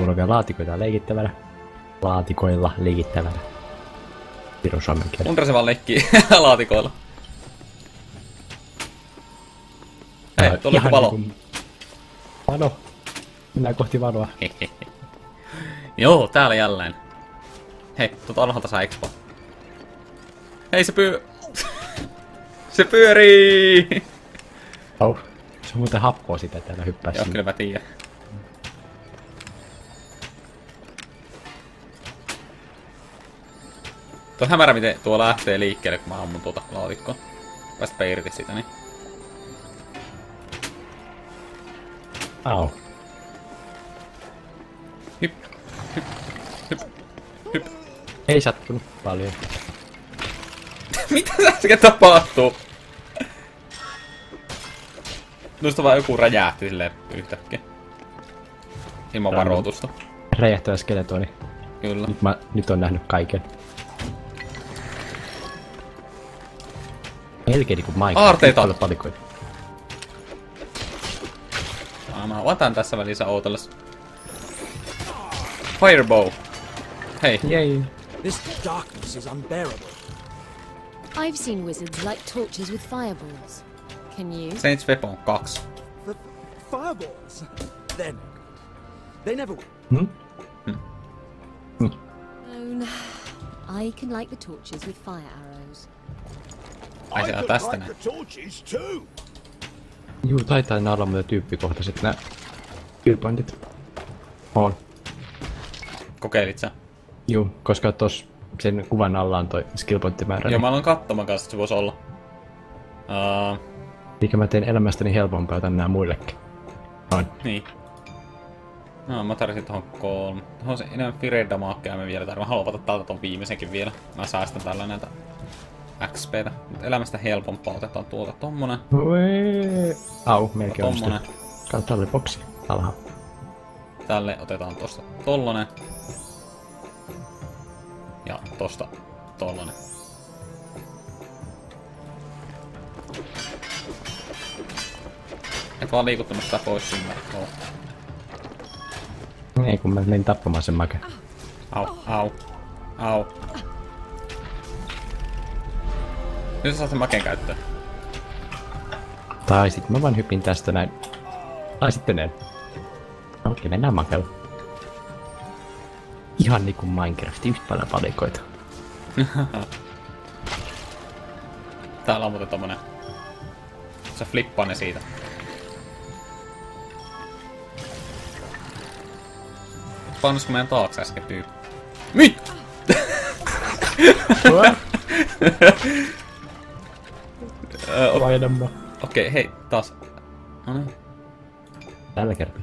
mulla on vielä laatikoita leikittävänä. Laatikoilla leikittävänä. Pirun suomen kielellä. Undra se vaan leikkii laatikoilla. Hei, tuolla on valo. niinku- Valo. Mennään kohti valoa. Joo, täällä jälleen. Hei, tuota alhaalta saa expo. Hei, se pyy... se pyörii! Oh. Se on muuten happoa sitä, että täällä hyppää Joo, sinne. kyllä mä tiedän. Tuo on hämärä, miten tuo lähtee liikkeelle, kun mä ammun tuota laatikkoa. Päästpä irti siitä, niin. Au. Hyp, hyp, hyp, hyp. Ei sattunut paljon. Mitä äsken tapahtuu? Tuosta vaan joku räjähti silleen yhtäkkiä. Ilman varoitusta. Räjähtävä skeletoni. Kyllä. Nyt, mä, nyt on nähnyt kaiken. Melkein niinku Minecraft. Aarteita. Paljon palikoita. Ah, mä otan tässä välissä ootellessa. Firebow. Hei, Jei. This darkness is unbearable. I've seen wizards light torches with fireballs. Can you? Saints Weapon 2. The fireballs. They're no good. They never will. Hmm? Own. I can light the torches with fire arrows. Ai se on tästä näin. Juu, taitaa nää olla muuten tyyppikohtaiset nää killpointit. On. Kokeilit sä? Juu, koska tos sen kuvan alla on toi skillpointtimäärä. Joo, Niin, mä aloin katsomaan kanssa, että se voisi olla. Uh, Mikä mä teen elämästäni helpompaa, otan nää muillekin. On. niin. No, mä tarvitsin tohon kolme. Tohon se enemmän fire damakea mä vielä tarvitsen. Mä haluan ottaa täältä ton viimeisenkin vielä. Mä säästän tällä näitä XPtä. Elämästä helpompaa otetaan tuolta tommonen. Au, melkein Tommonen. Kautta oli boksi. Alha. Tälle otetaan tosta tollonen. Ja tosta tollonen. Et vaan liikuttamassa sitä pois sinne. Oh. Ei, kun mä menin tappamaan sen make. Au, au, au. Nyt sä saat sen maken käyttöön. Tai sit mä vaan hypin tästä näin. Tai sitten en. Okei, mennään makella. Ihan niinku Minecraft, yhtä paljon palikoita. Täällä on muuten tommonen... Se flippaa ne siitä. Painusko meidän taakse äsken tyyppi? Mit? Vaihdamme. Okei, hei, taas. No niin. Tällä kertaa.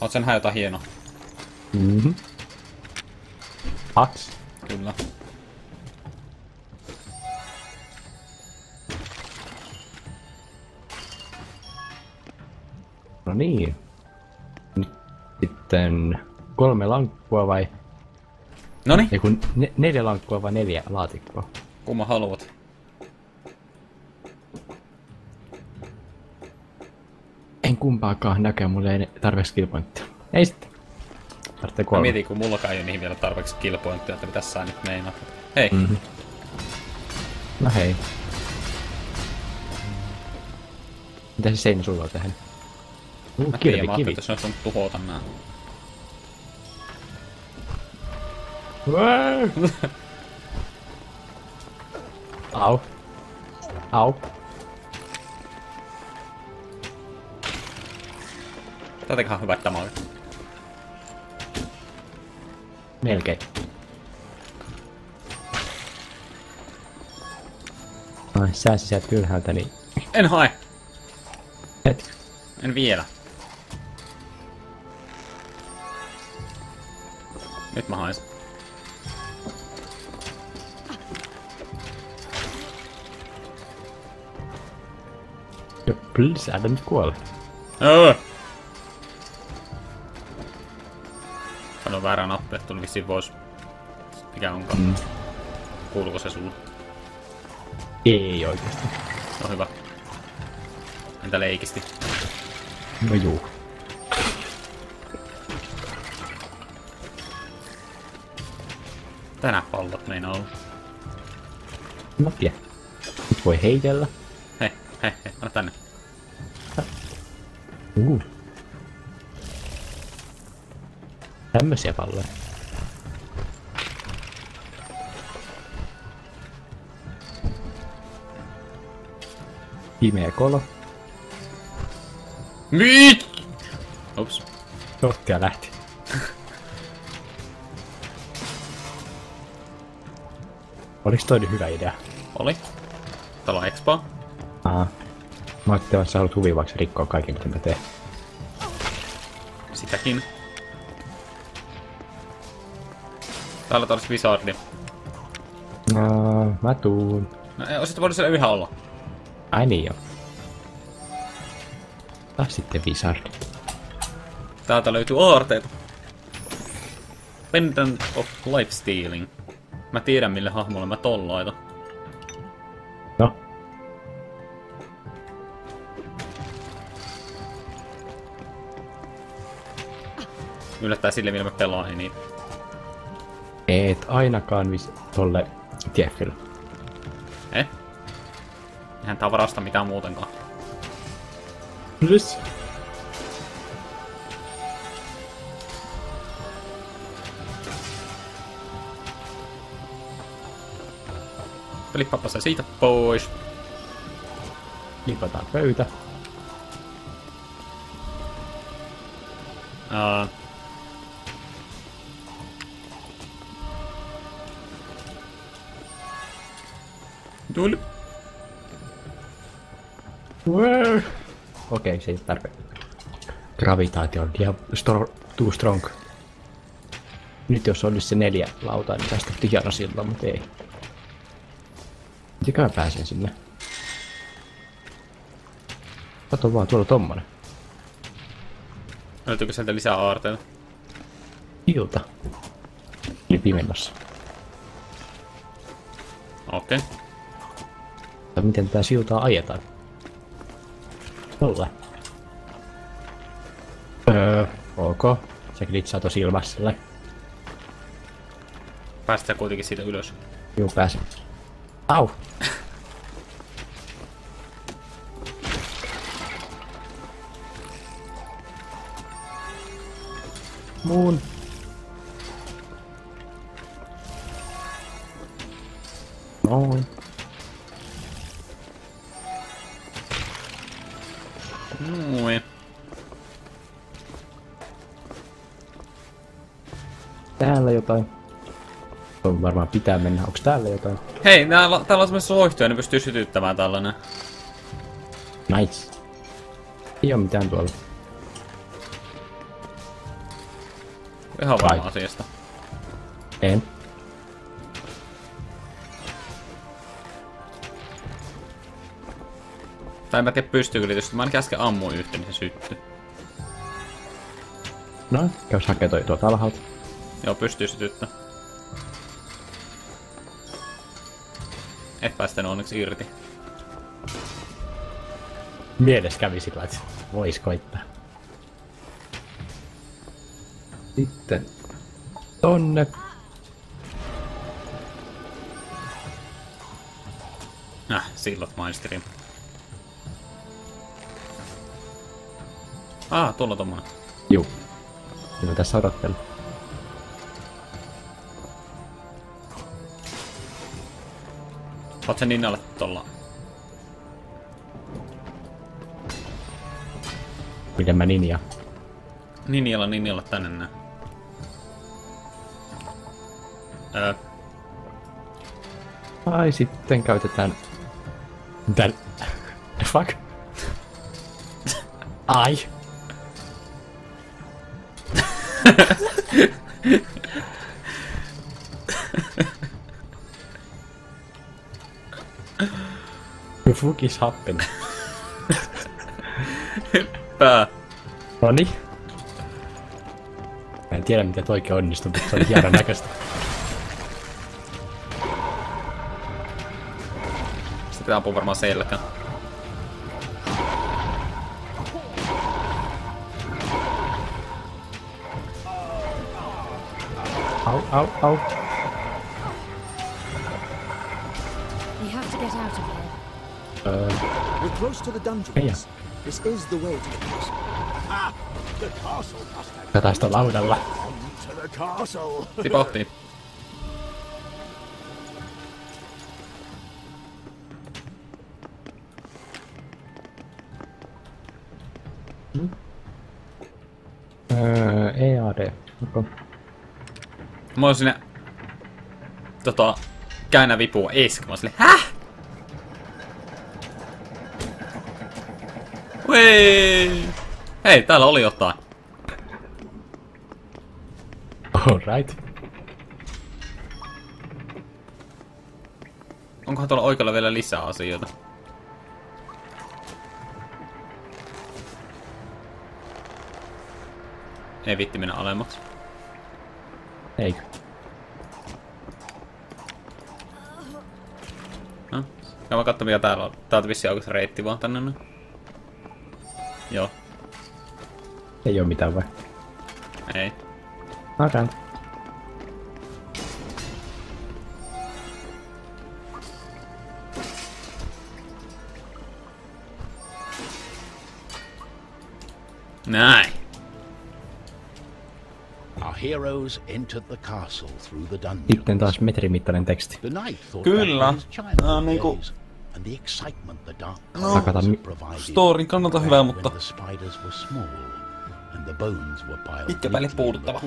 Oot sen jotain hienoa? Mhm. Aks. Kyllä. No niin. Nyt sitten kolme lankkua vai... Noni, Ei kun ne, neljä lankkua vai neljä laatikkoa? kumma haluat? En kumpaakaan näkö, mulle ei tarve skillpointtia. Ei sitten. Tarvitsee Mä kolme. mietin, kun mullakaan ei ole niihin vielä tarpeeksi killpointteja, että mitä sä nyt meinaat. Hei, mm. Mhm. No hei. Mitä se seinä sulla on tehnyt? Uh, mä tiedän, kivi, mä ajattelin, kivi. että se olisi voinut tuhota nää. Au. Au. Tätäköhän hyvä tämä oli. Melkein. Ai, sä sieltä ylhäältä, niin... En hae! Et. En vielä. Nyt mä haen. Jo, please, älä nyt kuole. Öö! täällä on väärä nappi, että vissiin pois. Mikä onkaan? Mm. Kuuluuko se sulle? Ei oikeesti. No hyvä. Entä leikisti? No juu. Tänä pallot meinaa olla. Mä tiedän. Voi heitellä. He, he, he, anna tänne. Tämmösiä palloja. Pimeä kolo. Mit? Ups. Nottia lähti. Oliks toi hyvä idea? Oli. Täällä on expo. Aa. Mä ajattelin, että sä haluat huvivaksi rikkoa kaiken, mitä mä teen. Sitäkin. Täällä taas Wizardi. No, mä tuun. No, ei, olisit voinut siellä yhä olla. Ai niin joo. Taas sitten Wizard. Täältä löytyy aarteita. Pendant of Lifestealing. Mä tiedän mille hahmolle mä ton laitan. No. Yllättää sille, millä mä pelaan eniten. Et ainakaan vis- tolle Jeffille. Eh? Eihän tää varasta mitään muutenkaan. Plus. Flippappa se siitä pois. Lipataan pöytä. Uh, Tuli. Okei, okay, se ei tarpeen. Gravitaatio on ihan stro- too strong. Nyt jos olisi se neljä lautaa, niin tästä tyhjänä silloin, mutta ei. Miten mä pääsen sinne? Kato vaan, tuolla on tommonen. Löytyykö sieltä lisää aarteita? Ilta. Eli pimennossa. Okei. Okay. Tai miten tää siltaa ajetaan? Tolla. Öö, ok. Se glitchaa tosi ilmaiselle. Päästään kuitenkin siitä ylös. Juu, pääsen. Au! Muun. Pitää mennä. Onks täällä jotain? Hei, täällä, täällä on semmoista loihtoja, ne pystyy sytyttämään tällainen. Nice. Ei oo mitään tuolla. Ihan varma Kai. asiasta. En. Tai en mä tiedä pystyykö tietysti, mä ainakin äsken ammuin yhtä, niin se syttyi. No, käys hakee toi tuolta alhaalta. Joo, pystyy sytyttää. Et päästä onneksi irti. Mielessä kävi sillä, että vois koittaa. Sitten tonne. Äh, sillot maisterin. Ah, tuolla on tommonen. Juu. Mitä tässä odottelen? Oot sen ninnalle tolla. Miten mä ninja? Ninjalla, ninjalla tänne näin. Öö, Ai sitten käytetään... The fuck? Ai. fuck is happening? pää. Noni. Mä en tiedä mitä toikin onnistui, mutta se oli hienon näköistä. Sitten pitää ampua varmaan selkään. Au, au, au. We're close to the dungeons. This is the way to the castle. Ah, the castle must have Tätä sitä laudalla. to the castle. Tipahtiin. Öö, EAD. Onko? Mä oon sinne... Tota... Käännä vipua esk. Mä oon silleen, häh? Wei! Hei, täällä oli jotain. Alright. Onkohan tuolla oikealla vielä lisää asioita? Ei vitti mennä alemmaksi. Eikö? No, käydään katsomaan mikä täällä on. Täältä vissiin aukas reitti vaan tänne. Noin. Joo, Ei oo mitään vai? ei. Okei. Näin. Our heroes entered the castle through the dungeons. Sitten taas metrimittainen teksti. The knight thought Kyllä. back to Ah, niinku- mi- provided Storin kannalta hyvä, mutta Pitkä päälle puuduttava.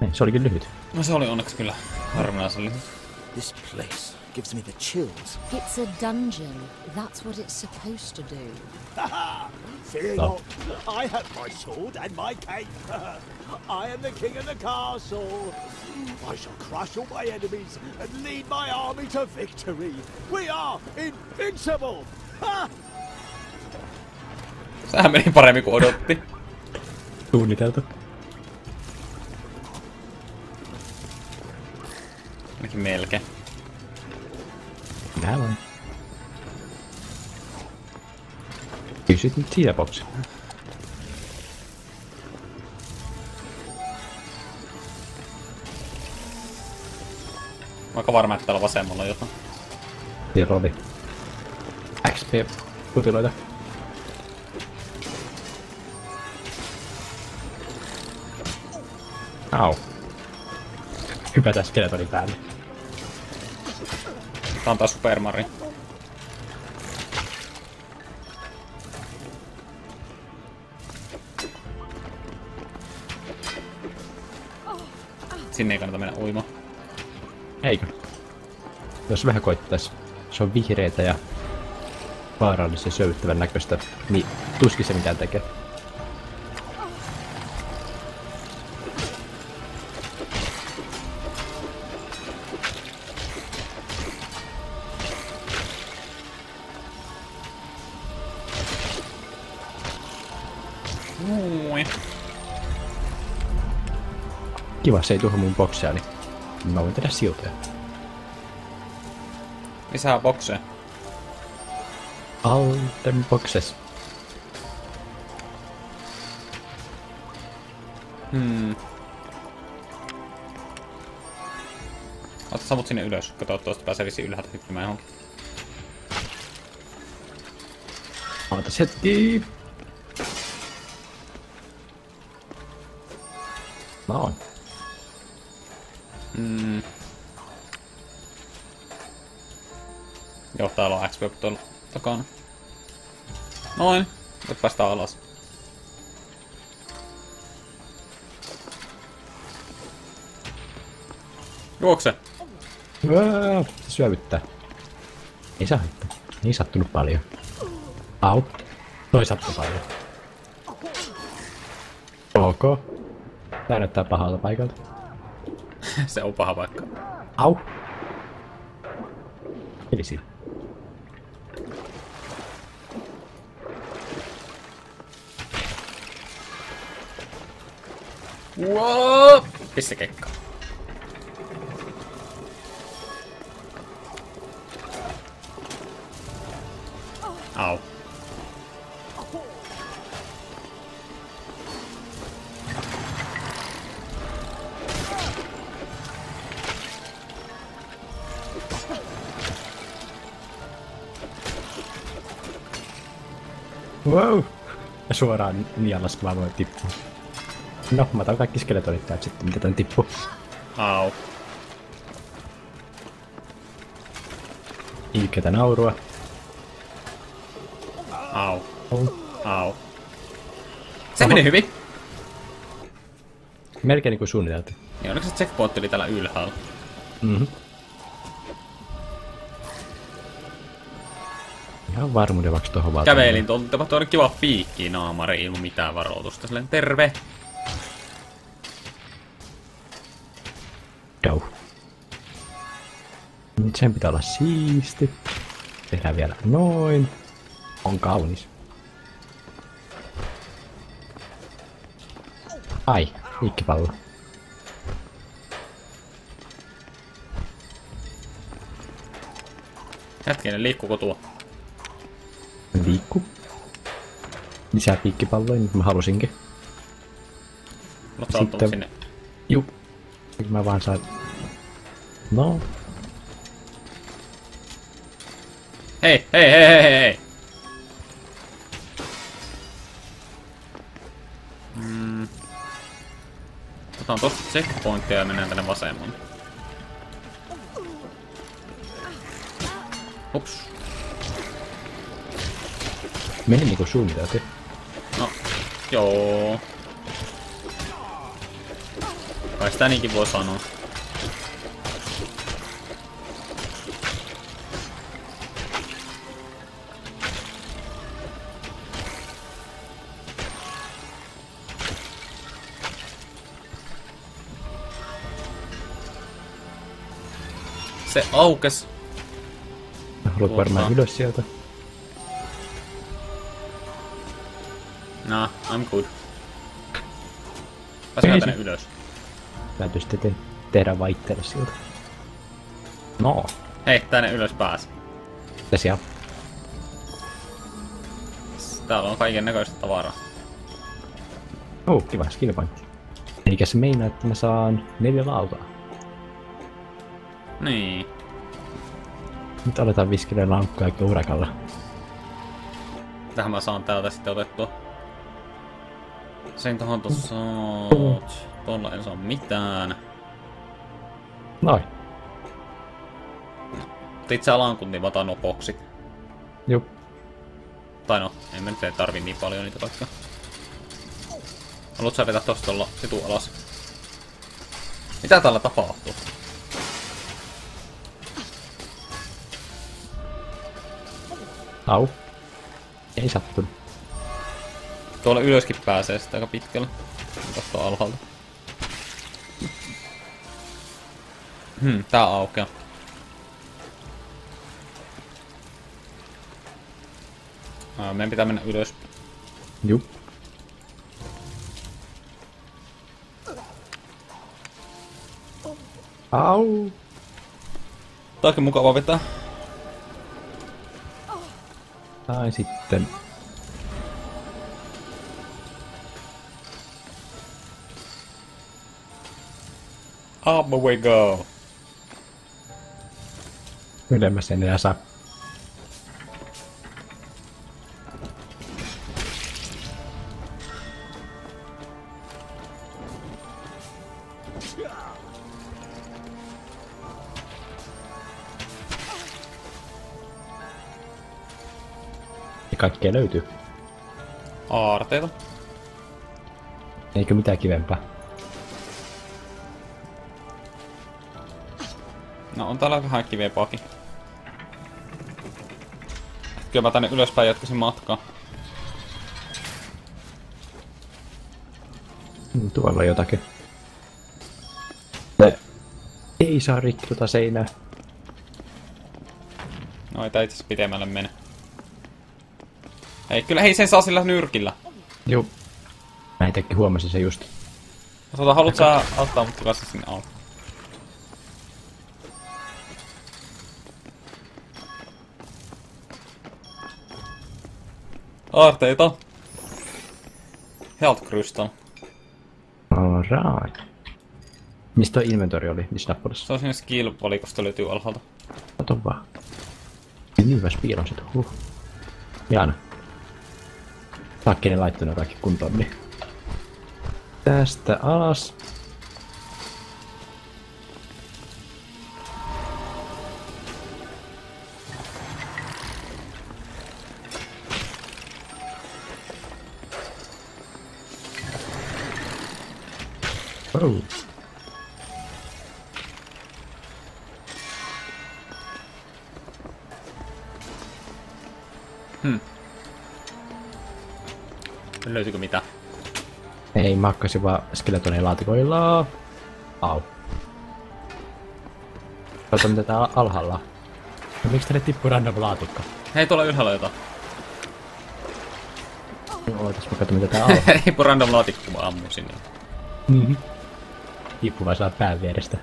Niin, se olikin lyhyt. No se oli onneksi kyllä harvinaisen lyhyt. This place gives me the chills. It's a dungeon. That's what it's supposed to do. Fear No. not, I have my sword and my cape. I am the king of the castle. I shall crush all my enemies and lead my army to victory. We are invincible. Ha! Sehän meni paremmin kuin odotti. Suunniteltu. Ainakin melkein. On. Kysyt nyt siitä boksi. Mä oon aika varma, että täällä vasemmalla on jotain. Oli. XP-putiloita. Au. Hypätä skeletonin päälle. Tää on taas Super Mario. Sinne ei kannata mennä uimaan. Eikö? Jos vähän koittais. Se on vihreitä ja vaarallisen söyttävän näköistä, niin tuskin se mitään tekee. Kiva, se ei tuho mun boksia, niin mä voin tehdä siltoja. Lisää bokseja. Alten boxes. Hmm. Ota samut sinne ylös. Kato, tuosta pääsee vissiin ylhäältä hyppimään johonkin. Ootas hetki. Noin. Hmm. Joo, täällä on XP tuolla takana. Noin. Nyt päästään alas. Juokse! Se syövyttää. Ei saa haittaa. Ei sattunut paljon. Au. Toi sattui paljon. Ok. Tää näyttää pahalta paikalta. Se on paha paikka. Au. Eli siinä. Wow! Pisse kekka. Wow! Ja suoraan nialas mä voin tippua. No, mä otan kaikki skeletonit täältä sitten, mitä tän tippuu. Au. Ilkeätä naurua. Au. Oh. Au. Se meni hyvin. Melkein niinku suunniteltu. Niin onneksi se checkpoint oli täällä ylhäällä. Mhm. Ihan varmuuden vuoksi tuohon vaan. Kävelin tuolta, tapahtui kiva piikki naamari ilman mitään varoitusta. Silleen terve. Dau. Nyt sen pitää olla siisti. Tehdään vielä noin. On kaunis. Ai, liikkipallo. Hetkinen, liikkuuko tuo? Lisää piikkipalloja, nyt mä halusinkin. Tullut Sitten- sinne. Juu. Nyt mä vaan saan... No, Hei, hei, hei, hei, hei, hei. Mm. Otetaan tosta checkpointtia ja mennään tänne vasemmalle. Ups. meni niinku suunniteltu. No, joo. Kai sitä niinkin voi sanoa. Se aukes. Haluat Tuota. varmaan ylös sieltä. Nah, I'm good. Pääskää tänne ylös. Täytyy sitten te- tehdä vaan itselle sieltä. No, Hei, tänne ylös pääs. mitä siellä? Täällä on kaiken näköistä tavaraa. Oh, kiva skill point. Eikä se meinaa, että mä saan neljä lautaa. Niin. Nyt aletaan viskilee lankkuja urakalla. Tähän mä saan täältä sitten otettua. Sen tohon tossa oot. Tuolla en saa mitään. Noin. Mä otan nuo boksit. Jup. Tai no, en mä nyt tarvi niin paljon niitä vaikka. Haluat sä vetää tosta tuolla situ alas? Mitä täällä tapahtuu? Au. Ei sattunut. Tuolla ylöskin pääsee sitten aika pitkällä. Tuosta alhaalta. Hmm, tää aukeaa. Aa, meidän pitää mennä ylös. Jup. Au. Tää onkin mukava vetää. Tai sitten... Up we go. Ylemmäs en enää saa. Ja kaikkea löytyy. Aarteita. Eikö mitään kivempaa? On täällä vähän kivempaakin. Kyllä mä tänne ylöspäin jatkaisin matkaa. Tuolla on jotakin. Ne. Ei saa rikki tota seinää. No ei tää itse pitemmälle mene. Ei, kyllä hei sen saa sillä nyrkillä. Juu. Mä itsekin huomasin se just. Tota, haluat sä auttaa mut kanssa sinne auki? Aarteita. Health Crystal. Alright. Mistä inventori oli? Missä nappulassa? Se on siinä skill-valikosta löytyy alhaalta. Kato vaan. Hyvä spiilon sitä. Huh. Jana. Takkinen ne kaikki kuntoon, niin. Tästä alas. Oh. Löytyykö mitä? Ei, mä hakkasin vaan skeletonin laatikoilla. Au. Kato mitä tää alhaalla. No, miksi tänne tippuu random laatikko? Hei, tuolla ylhäällä jotain. No, ootas mä katson mitä tää on. Riippu random laatikko, kun mä ammun sinne. Mhm. Saa pään vierestä.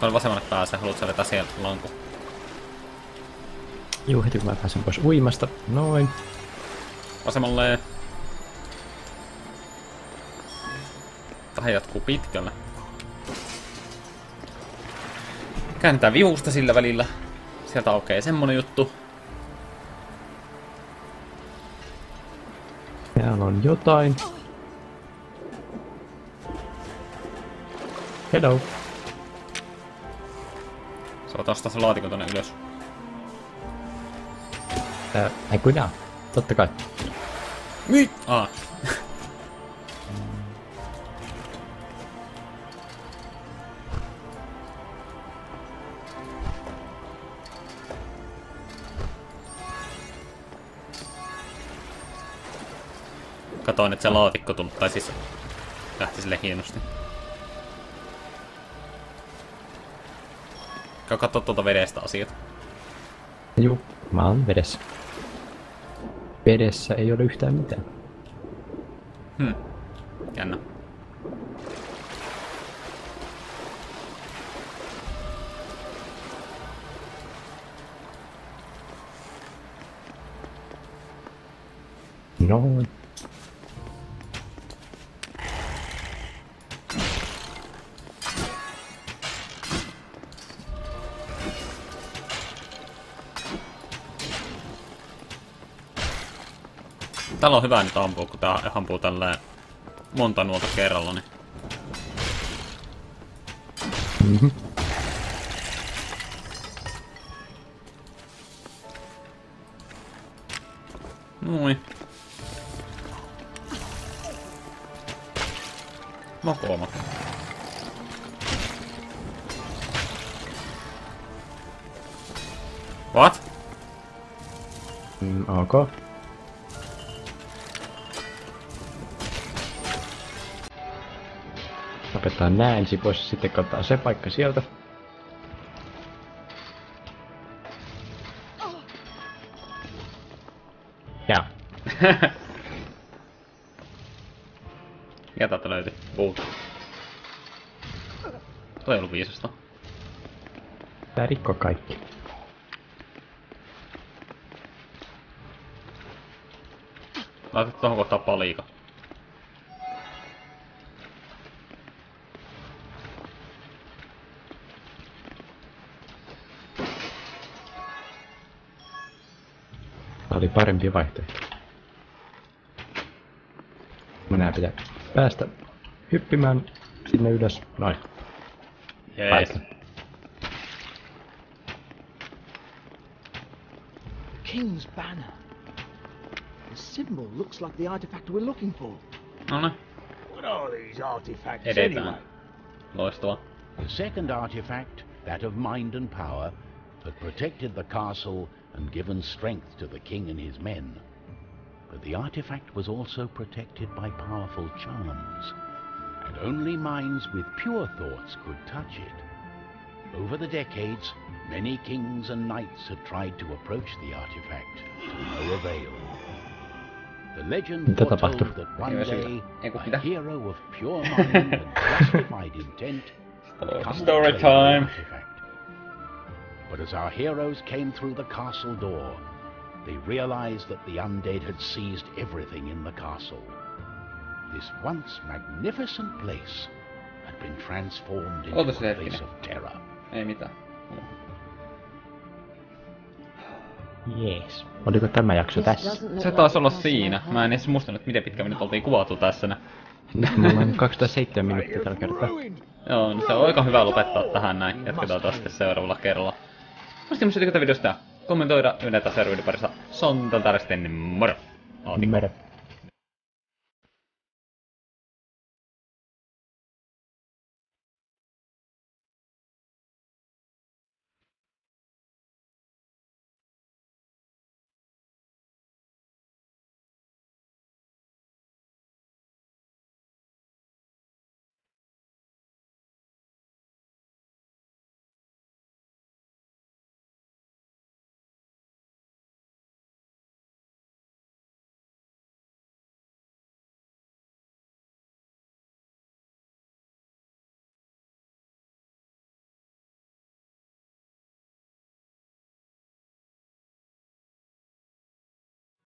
Tuonne vasemmalle pääsee, haluat sä vetää siellä lanku. Juu, heti kun mä pääsen pois uimasta. Noin. Vasemmalle. Tähän jatkuu pitkälle. Kääntää vihusta sillä välillä. Sieltä aukeaa semmonen juttu. Täällä on jotain. Hello. Se on nostaa se laatikon tonne ylös. Tää, ei kun nää. Totta kai. Myy! Aa. Katoin, että se laatikko tuli, tai siis lähti sille hienosti. Käy katso tuolta vedestä asiat. Juu, mä oon vedessä. Vedessä ei ole yhtään mitään. Hmm. Jännä. Noin. Täällä on hyvä nyt ampua, kun tää ampuu tälleen monta nuolta kerralla, niin Mhm. Noin. Mokooma. What? Mm, ok. Opetaan nää ensin pois ja sitten katsotaan se paikka sieltä. Ja. Mikä täältä löytyi? Puut. Toi ei ollut viisasta. Tää rikko kaikki. Laitat tohon kohtaan paliika. Parempi vaihtoehto. Minä pitää päästä hyppimään sinne ylös. Noin. Jees. King's banner. The symbol looks like the artifact we're looking for. No niin, What are these artifacts edetään. anyway? Loistavaa. The second artifact, that of mind and power, had protected the castle and given strength to the king and his men. But the artifact was also protected by powerful charms, and only minds with pure thoughts could touch it. Over the decades, many kings and knights had tried to approach the artifact to no avail. The legend foretold that one Ei väsytä. day Ei kun a hero of pure mind and justified intent would come Story claim the time. artifact. But as our heroes came through the castle door, they realized that the undead had seized everything in the castle. This once magnificent place had been transformed into Ootas a place of terror. Ei mitään. Jees. Oliko tämä jakso tässä? Se taas olla siinä. Mä en edes muistanut, miten pitkä me oltiin kuvattu tässä. Nyt mulla on 207 minuuttia tällä kertaa. Joo, no se on aika hyvä lopettaa tähän näin. Jatketaan taas seuraavalla kerralla. Voisimme tykätä videosta ja kommentoida yhden tässä parissa. Se on tältä niin moro! Ootiko? Moro.